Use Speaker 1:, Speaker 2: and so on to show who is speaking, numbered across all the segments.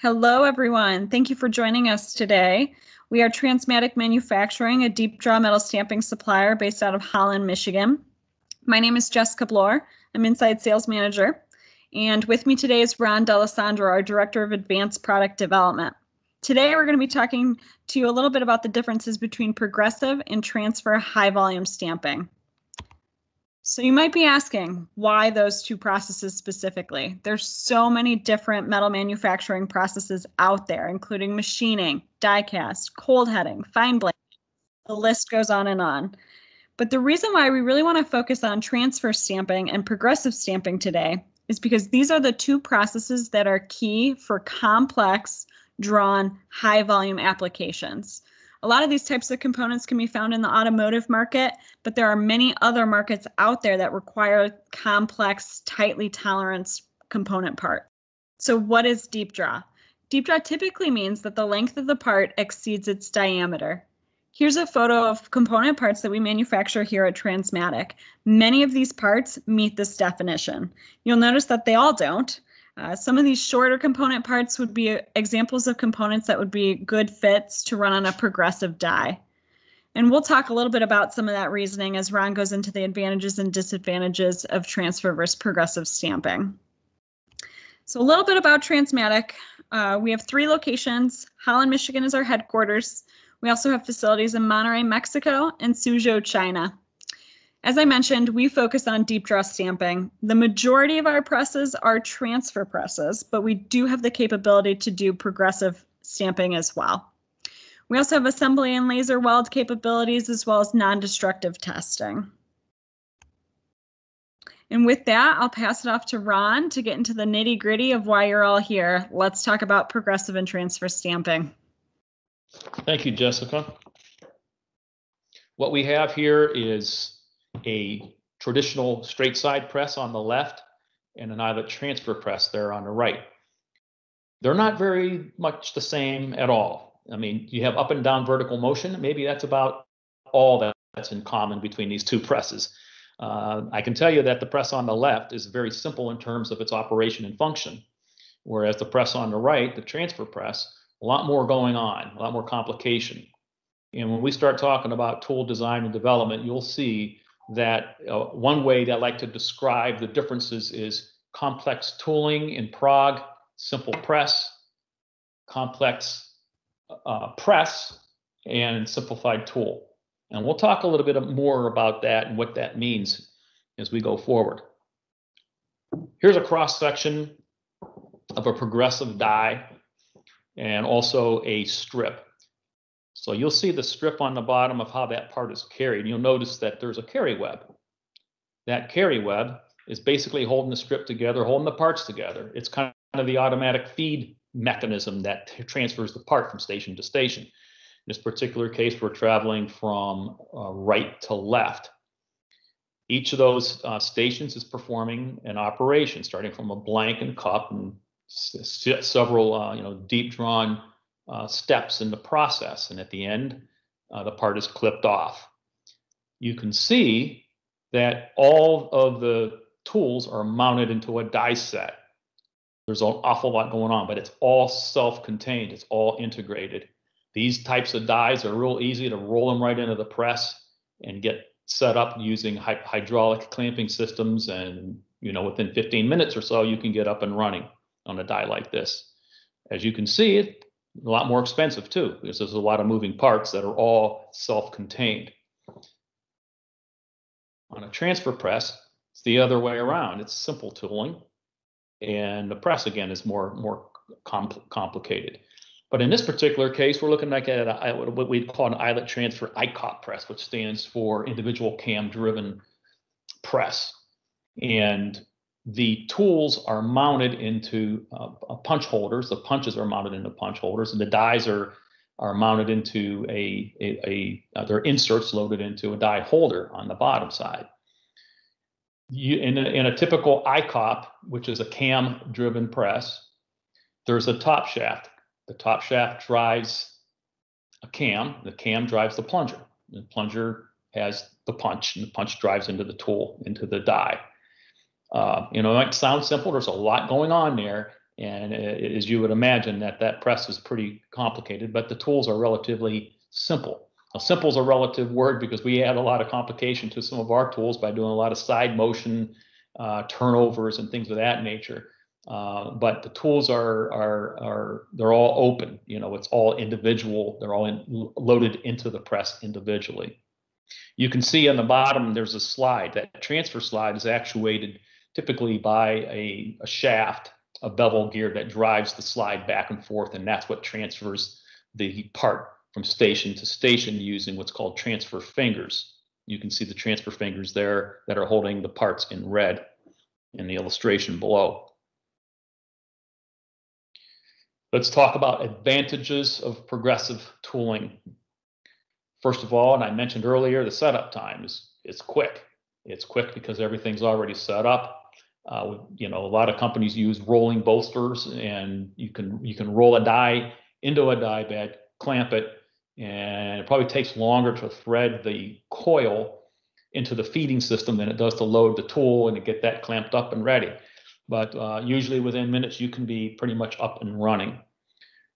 Speaker 1: Hello, everyone. Thank you for joining us today. We are Trans-Matic Manufacturing, a deep draw metal stamping supplier based out of Holland, Michigan. My name is Jessica Bloor. I'm Inside Sales Manager. And with me today is Ron D'Alessandro, our Director of Advanced Product Development. Today, we're going to be talking to you a little bit about the differences between progressive and transfer high volume stamping. So you might be asking why those two processes specifically. There's so many different metal manufacturing processes out there, including machining, die cast, cold heading, fine blank. The list goes on and on. But the reason why we really want to focus on transfer stamping and progressive stamping today is because these are the two processes that are key for complex, drawn, high volume applications. A lot of these types of components can be found in the automotive market, but there are many other markets out there that require complex, tightly toleranced component parts. So what is deep draw? Deep draw typically means that the length of the part exceeds its diameter. Here's a photo of component parts that we manufacture here at Trans-Matic. Many of these parts meet this definition. You'll notice that they all don't, uh, some of these shorter component parts would be examples of components that would be good fits to run on a progressive die. And we'll talk a little bit about some of that reasoning as Ron goes into the advantages and disadvantages of transfer versus progressive stamping. So a little bit about Trans-Matic. Uh, we have three locations. Holland, Michigan is our headquarters. We also have facilities in Monterrey, Mexico and Suzhou, China. As I mentioned, we focus on deep draw stamping. The majority of our presses are transfer presses, but we do have the capability to do progressive stamping as well. We also have assembly and laser weld capabilities as well as non-destructive testing. And with that, I'll pass it off to Ron to get into the nitty gritty of why you're all here. Let's talk about progressive and transfer stamping.
Speaker 2: Thank you, Jessica. What we have here is a traditional straight side press on the left and an eyelet transfer press there on the right. They're not very much the same at all. I mean, you have up and down vertical motion. Maybe that's about all that's in common between these two presses. Uh, I can tell you that the press on the left is very simple in terms of its operation and function, whereas the press on the right, the transfer press, a lot more going on, a lot more complication. And when we start talking about tool design and development, you'll see that uh, one way that I like to describe the differences is complex tooling in prog, simple press, complex uh, press, and simplified tool. And we'll talk a little bit more about that and what that means as we go forward. Here's a cross section of a progressive die and also a strip. So you'll see the strip on the bottom of how that part is carried. You'll notice that there's a carry web. That carry web is basically holding the strip together, holding the parts together. It's kind of the automatic feed mechanism that transfers the part from station to station. In this particular case, we're traveling from uh, right to left. Each of those uh, stations is performing an operation, starting from a blank and cup and several, uh, you know, deep drawn uh, steps in the process. And at the end, uh, the part is clipped off. You can see that all of the tools are mounted into a die set. There's an awful lot going on, but it's all self-contained. It's all integrated. These types of dies are real easy to roll them right into the press and get set up using hy hydraulic clamping systems. And, you know, within 15 minutes or so, you can get up and running on a die like this. As you can see, it a lot more expensive too, because there's a lot of moving parts that are all self-contained. On a transfer press, it's the other way around. It's simple tooling, and the press again is more more compl complicated. But in this particular case, we're looking like at what we'd call an eyelet transfer ICOP press, which stands for individual cam driven press. And the tools are mounted into uh, punch holders. The punches are mounted into punch holders, and the dies are are mounted into a a, a uh, their inserts loaded into a die holder on the bottom side. You, in, a, in a typical ICOP, which is a cam-driven press, there's a top shaft. The top shaft drives a cam. The cam drives the plunger. The plunger has the punch, and the punch drives into the tool, into the die. Uh, you know, it might sound simple. There's a lot going on there, And uh, as you would imagine, that that press is pretty complicated, but the tools are relatively simple. Now, simple is a relative word because we add a lot of complication to some of our tools by doing a lot of side motion uh, turnovers and things of that nature. Uh, but the tools are are are they're all open. You know, it's all individual. They're all in, loaded into the press individually. You can see on the bottom there's a slide. That transfer slide is actuated typically by a, a shaft, a bevel gear that drives the slide back and forth, and that's what transfers the part from station to station using what's called transfer fingers. You can see the transfer fingers there that are holding the parts in red in the illustration below. Let's talk about advantages of progressive tooling. First of all, and I mentioned earlier, the setup time is, is quick. It's quick because everything's already set up. Uh, you know, a lot of companies use rolling bolsters, and you can you can roll a die into a die bed, clamp it, and it probably takes longer to thread the coil into the feeding system than it does to load the tool and to get that clamped up and ready. But uh, usually within minutes, you can be pretty much up and running.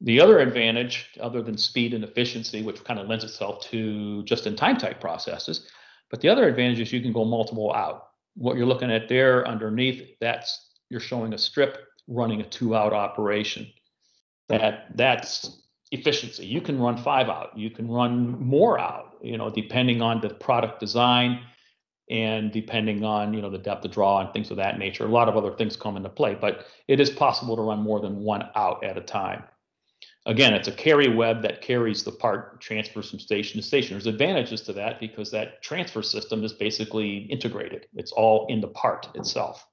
Speaker 2: The other advantage, other than speed and efficiency, which kind of lends itself to just-in-time type processes, but the other advantage is you can go multiple out. What you're looking at there underneath, that's you're showing a strip running a two-out operation. That that's efficiency. You can run five out. You can run more out. You know, depending on the product design and depending on you know the depth of draw and things of that nature. A lot of other things come into play, but it is possible to run more than one out at a time. Again, it's a carry web that carries the part, transfers from station to station. There's advantages to that because that transfer system is basically integrated. It's all in the part itself.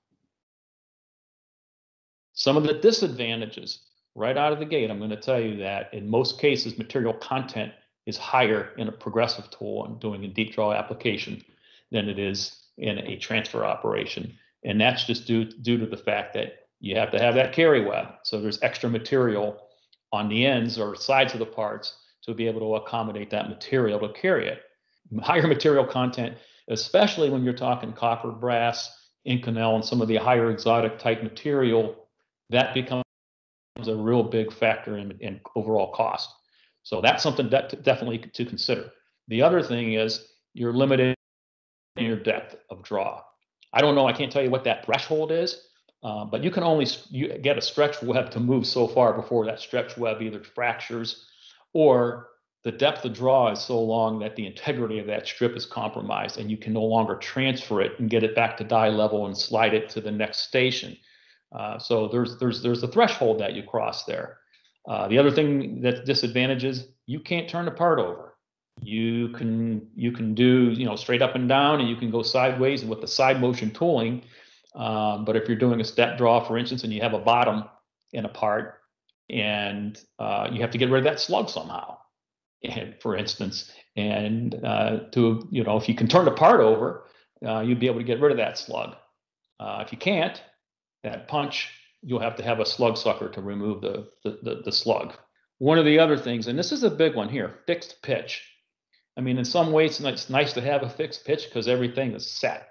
Speaker 2: Some of the disadvantages right out of the gate, I'm going to tell you that in most cases, material content is higher in a progressive tool and doing a deep draw application than it is in a transfer operation. And that's just due, due to the fact that you have to have that carry web. So there's extra material on the ends or sides of the parts to be able to accommodate that material to carry it. Higher material content, especially when you're talking copper, brass, Inconel, and some of the higher exotic type material, that becomes a real big factor in, in overall cost. So that's something that definitely to consider. The other thing is you're limited in your depth of draw. I don't know. I can't tell you what that threshold is, uh, but you can only you get a stretch web to move so far before that stretch web either fractures or the depth of draw is so long that the integrity of that strip is compromised and you can no longer transfer it and get it back to die level and slide it to the next station. Uh, so there's there's there's a threshold that you cross there. Uh, the other thing that disadvantages you can't turn the part over. You can you can do you know straight up and down, and you can go sideways with the side motion tooling. Um, but if you're doing a step draw, for instance, and you have a bottom in a part, and uh, you have to get rid of that slug somehow, and, for instance, and uh, to you know if you can turn the part over, uh, you'd be able to get rid of that slug. Uh, if you can't, that punch, you'll have to have a slug sucker to remove the, the, the, the slug. One of the other things, and this is a big one here, fixed pitch. I mean, in some ways, it's nice to have a fixed pitch because everything is set.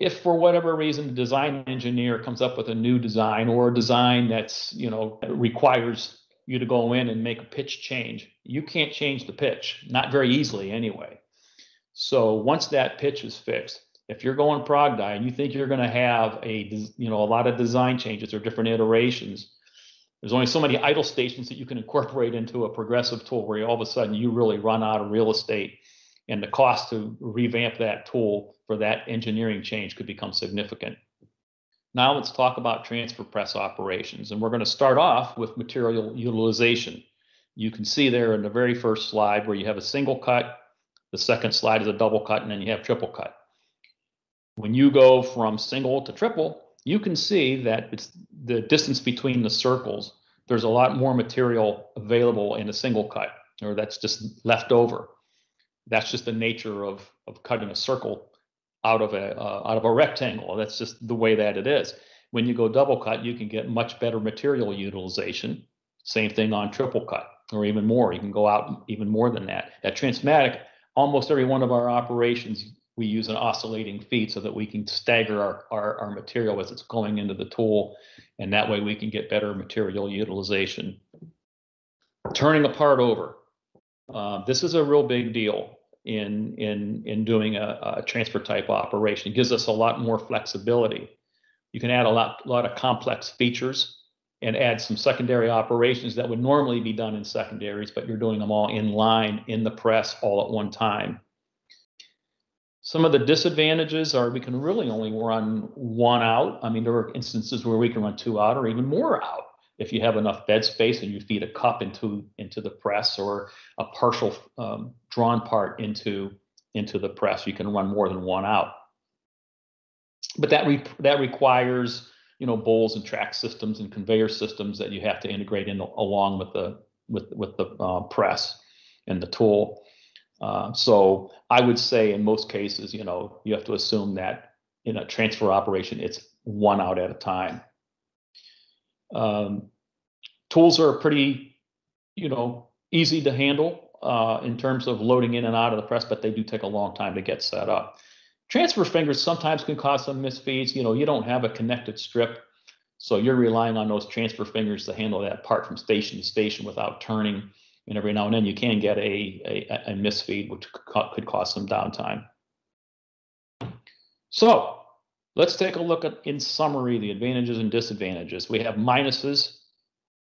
Speaker 2: If for whatever reason the design engineer comes up with a new design or a design that's, you know, requires you to go in and make a pitch change, you can't change the pitch, not very easily anyway. So once that pitch is fixed, if you're going prog die and you think you're going to have a you know a lot of design changes or different iterations there's only so many idle stations that you can incorporate into a progressive tool where all of a sudden you really run out of real estate and the cost to revamp that tool for that engineering change could become significant now let's talk about transfer press operations and we're going to start off with material utilization you can see there in the very first slide where you have a single cut the second slide is a double cut and then you have triple cut when you go from single to triple, you can see that it's the distance between the circles. There's a lot more material available in a single cut, or that's just left over. That's just the nature of, of cutting a circle out of a uh, out of a rectangle. That's just the way that it is. When you go double cut, you can get much better material utilization. Same thing on triple cut, or even more. You can go out even more than that. At Trans-Matic, almost every one of our operations we use an oscillating feed so that we can stagger our, our, our material as it's going into the tool. And that way we can get better material utilization. Turning a part over. Uh, this is a real big deal in, in, in doing a, a transfer type operation. It gives us a lot more flexibility. You can add a lot, lot of complex features and add some secondary operations that would normally be done in secondaries, but you're doing them all in line in the press all at one time. Some of the disadvantages are we can really only run one out. I mean, there are instances where we can run two out or even more out if you have enough bed space and you feed a cup into into the press or a partial um, drawn part into into the press, you can run more than one out. But that re that requires you know bowls and track systems and conveyor systems that you have to integrate in along with the with with the uh, press and the tool. Uh, so I would say in most cases, you know, you have to assume that in a transfer operation, it's one out at a time. Um, tools are pretty, you know, easy to handle uh, in terms of loading in and out of the press, but they do take a long time to get set up. Transfer fingers sometimes can cause some misfeeds. You know, you don't have a connected strip, so you're relying on those transfer fingers to handle that part from station to station without turning and every now and then you can get a, a, a misfeed, which could cause some downtime. So let's take a look at, in summary, the advantages and disadvantages. We have minuses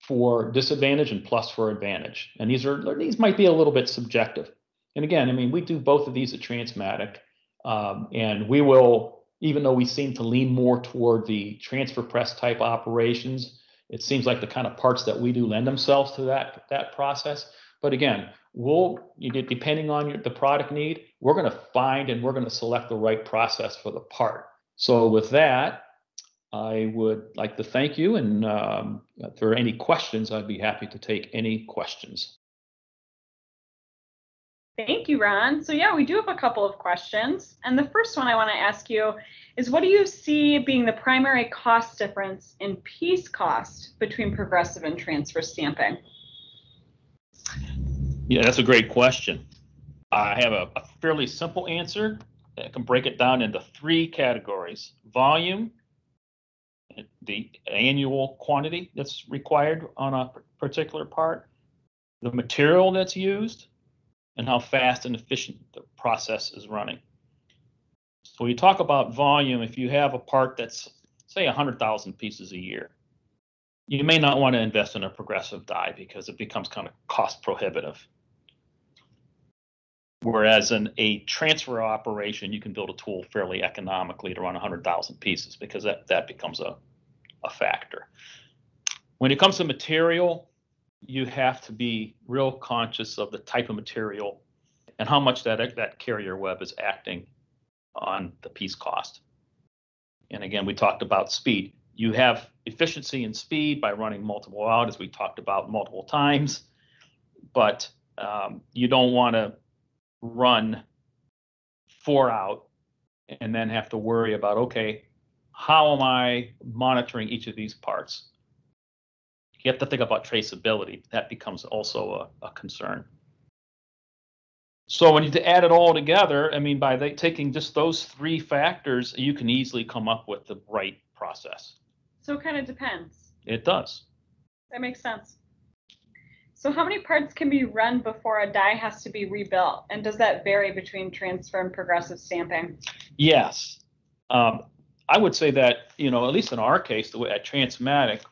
Speaker 2: for disadvantage and plus for advantage. And these are these might be a little bit subjective. And again, I mean, we do both of these at Trans-Matic, um, and we will, even though we seem to lean more toward the transfer press type operations, it seems like the kind of parts that we do lend themselves to that that process. But again, we'll depending on your, the product need, we're going to find and we're going to select the right process for the part. So with that, I would like to thank you, and um, if there are any questions, I'd be happy to take any questions.
Speaker 1: Thank you, Ron. So yeah, we do have a couple of questions. And the first one I want to ask you is what do you see being the primary cost difference in piece cost between progressive and transfer stamping?
Speaker 2: Yeah, that's a great question. I have a, a fairly simple answer. I can break it down into three categories. Volume, the annual quantity that's required on a particular part, the material that's used, and how fast and efficient the process is running. So we talk about volume, if you have a part that's say 100,000 pieces a year, you may not want to invest in a progressive die because it becomes kind of cost prohibitive. Whereas in a transfer operation, you can build a tool fairly economically to run 100,000 pieces because that, that becomes a, a factor. When it comes to material, you have to be real conscious of the type of material and how much that that carrier web is acting on the piece cost. And again, we talked about speed. You have efficiency and speed by running multiple out, as we talked about multiple times, but um, you don't want to run four out and then have to worry about okay, how am I monitoring each of these parts? you have to think about traceability. That becomes also a, a concern. So when you add it all together, I mean, by the, taking just those three factors, you can easily come up with the right process.
Speaker 1: So it kind of depends.
Speaker 2: It does.
Speaker 1: That makes sense. So how many parts can be run before a die has to be rebuilt? And does that vary between transfer and progressive stamping?
Speaker 2: Yes. Um, I would say that, you know, at least in our case, the way at Trans-Matic,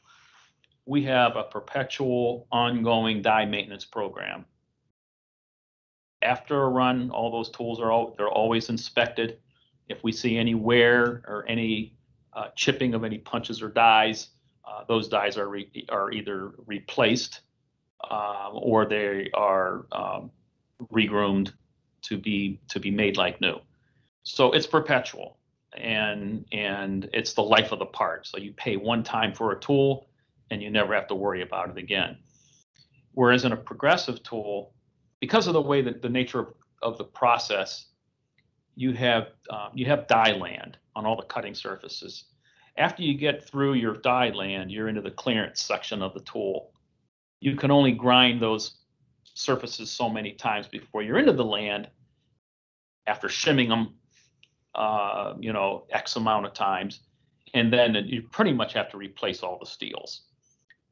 Speaker 2: we have a perpetual ongoing die maintenance program. After a run, all those tools are all, they're always inspected. If we see any wear or any uh, chipping of any punches or dies, uh, those dies are re, are either replaced uh, or they are um, regroomed to be to be made like new. So it's perpetual and and it's the life of the part. So you pay one time for a tool and you never have to worry about it again. Whereas in a progressive tool, because of the way that the nature of, of the process, you have um, you have die land on all the cutting surfaces. After you get through your die land, you're into the clearance section of the tool. You can only grind those surfaces so many times before you're into the land after shimming them uh, you know, X amount of times. And then you pretty much have to replace all the steels.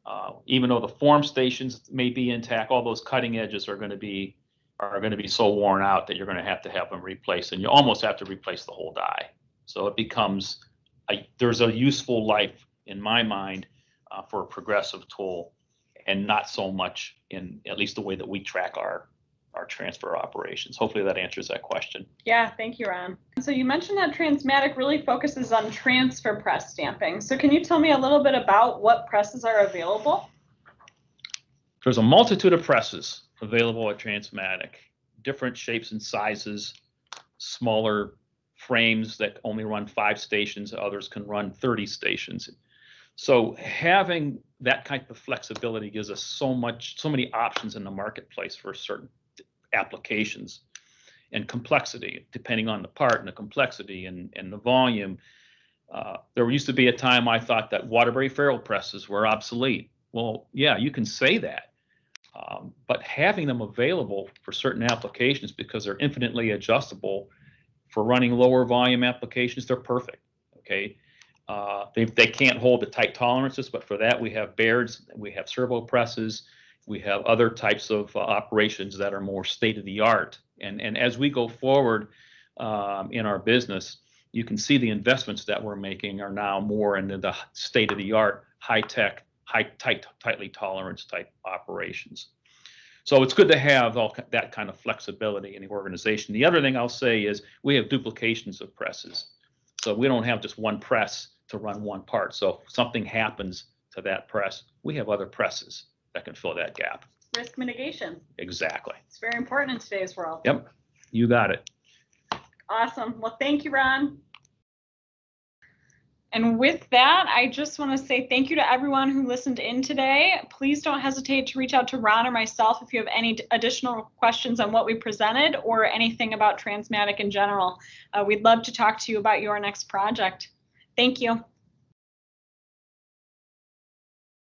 Speaker 2: Uh, even though the form stations may be intact, all those cutting edges are going to be are going to be so worn out that you're going to have to have them replaced, and you almost have to replace the whole die. So it becomes a, there's a useful life in my mind uh, for a progressive tool, and not so much in at least the way that we track our our transfer operations. Hopefully that answers that question.
Speaker 1: Yeah, thank you, Ron. So you mentioned that Trans-Matic really focuses on transfer press stamping. So can you tell me a little bit about what presses are available?
Speaker 2: There's a multitude of presses available at Trans-Matic, different shapes and sizes, smaller frames that only run five stations, others can run 30 stations. So having that type of flexibility gives us so much, so many options in the marketplace for certain applications and complexity, depending on the part and the complexity and, and the volume. Uh, there used to be a time I thought that Waterbury Farrel presses were obsolete. Well, yeah, you can say that, um, but having them available for certain applications because they're infinitely adjustable for running lower volume applications, they're perfect. Okay. Uh, they, they can't hold the tight tolerances, but for that we have Bairds, we have servo presses, we have other types of uh, operations that are more state of the art. And, and as we go forward um, in our business, you can see the investments that we're making are now more in the state of the art, high tech, high tight, tightly tolerance type operations. So it's good to have all that kind of flexibility in the organization. The other thing I'll say is we have duplications of presses. So we don't have just one press to run one part. So if something happens to that press, we have other presses that can fill that gap.
Speaker 1: Risk mitigation.
Speaker 2: Exactly.
Speaker 1: It's very important in today's world.
Speaker 2: Yep, you got it.
Speaker 1: Awesome. Well, thank you, Ron. And with that, I just want to say thank you to everyone who listened in today. Please don't hesitate to reach out to Ron or myself if you have any additional questions on what we presented or anything about Trans-Matic in general. Uh, we'd love to talk to you about your next project. Thank you.